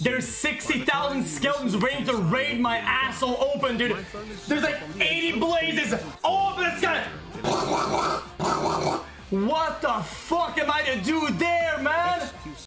There's 60,000 skeletons waiting to raid my asshole open, dude. There's like 80 blazes all over the sky. What the fuck am I to do?